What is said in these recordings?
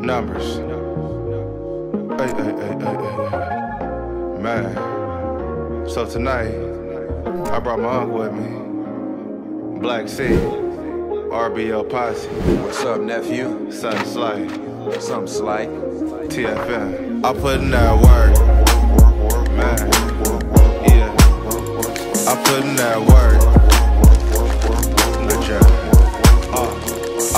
Numbers. Hey, hey, hey, hey, hey. Man. So tonight, I brought my uncle with me. Black C. RBL Posse. What's up, nephew? Something slight. Something slight. TFM. I put in that work. Man. Yeah. I put in that work.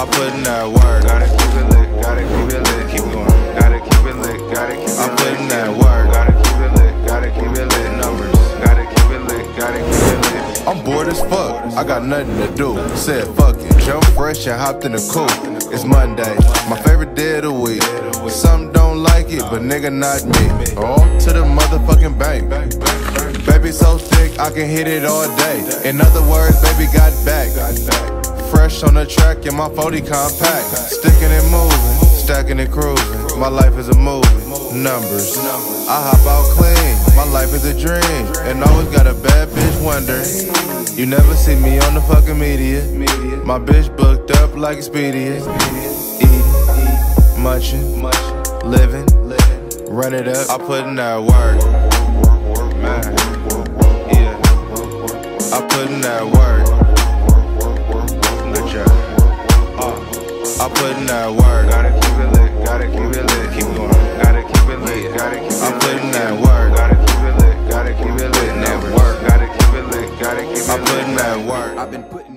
I put in that work. Gotta keep it lit, gotta keep it lit. Keep going. Gotta keep it lit, gotta keep it lit. I put in that work. Gotta keep it lit, gotta keep it lit. Numbers. Gotta keep it lit, gotta keep it lit. I'm bored as fuck, I got nothing to do. Said fuck it, jump fresh and hopped in the coupe. It's Monday, my favorite day of the week. Some don't like it, but nigga not me. On to the motherfucking bank. Baby so thick, I can hit it all day. In other words, baby got back. On the track in my 40 compact. Sticking and moving, stacking and cruising. My life is a movie. Numbers. I hop out clean. My life is a dream. And always got a bad bitch wondering. You never see me on the fucking media. My bitch booked up like Expedia. Eating, munching, living, run it up. I put in that work. Man. I put in that work. Gotta keep it lit, gotta keep it lit. Keep going. Gotta keep it lit, gotta keep it lit. I put in that work. Gotta keep it lit, gotta keep it lit. That work. Gotta keep it lit, gotta keep it lit. I put in that work. I've been putting